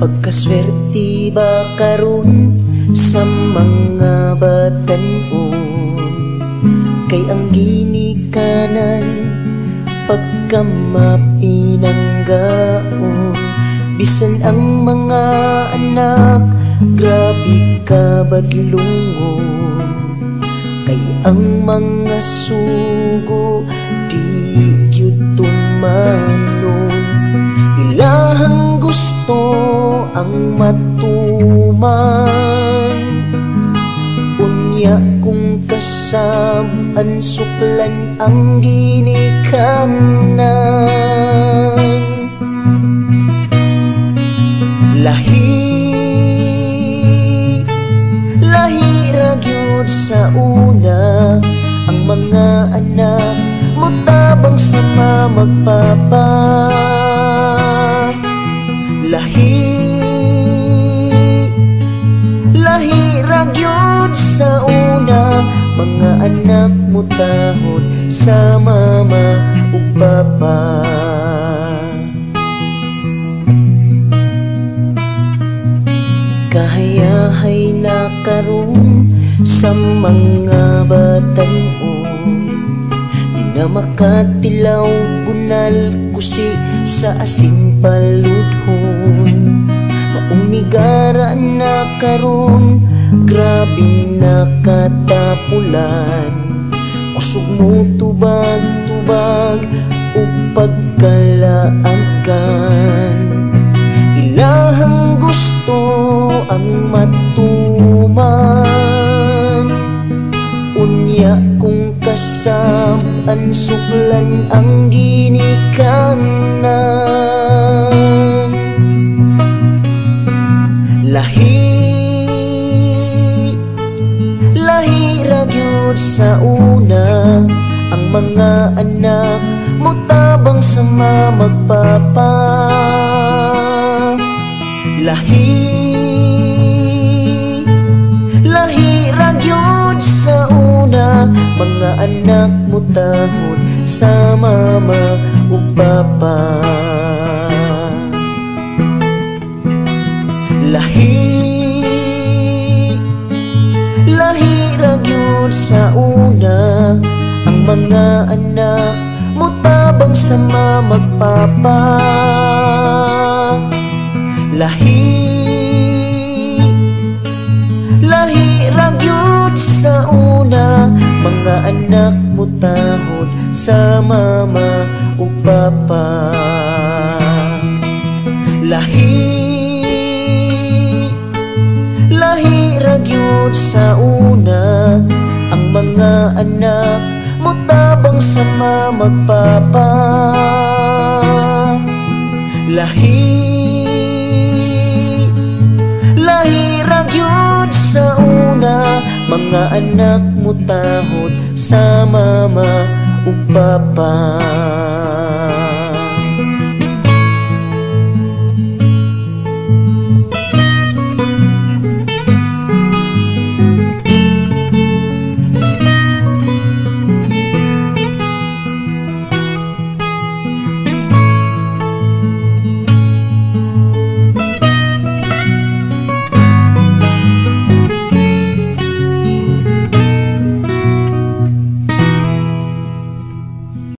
Pagkaswerte ba karon sa mga batanon Kay ang ginikanan pagkamapinanggaon Bisan ang mga anak grabe ka badlungon. Kay ang mga sugo di gyud tumanon matuman Unya kung kasam ang suklan ang ginikanan Lahi Lahi ragyod sa una Ang mga anak Mutabang sama magpapa. Lahi Lahi Mga anak mo tahod Sa mama ug papa. Kahayahay na karon sa mga batanon na makatilaw bunal kusi sa asin paludhon. Maumigara na karon grabe na katapulan. Kusog mo tubag-tubag o pagkalaagan Ilahang gusto ang matuman. Unya kung kasam ang suklan ang ginikanan. Lahi sa una Ang mga anak Mutabang sa magpapa Lahi Lahi ragyod sa una Mga anak mo tahod sa mama o papa. Lahi sa una Ang mga anak Mutabang sa magpapa. Lahi Lahi ragyod sa una Mga anak mo tahod sa mama o papa. Lahi ragyod sa una mga anak Mutabang sa magpapa. Lahi Lahi ragyod sa una Mga anak mo tahod sa mama o papa